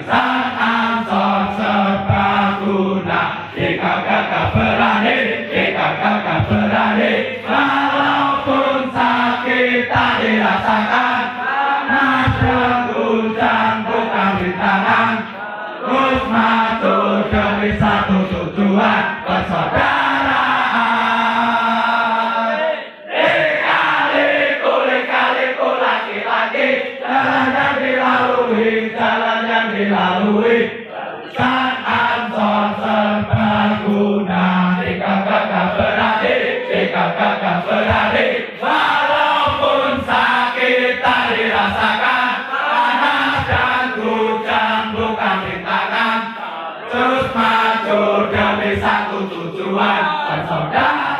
barisan ansor serbaguna. Jika kakak berani, jika kakak berani, walaupun sakit tak dirasakan, karena hujan bukan rintangan, terus maju demi satu tujuan persaudaraan. Dilalui, San Ansor serbaguna, jika kakak berani, jika kakak berani, walaupun sakit tak dirasakan, panas dan hujan bukan rintangan, terus maju demi satu tujuan persaudaraan.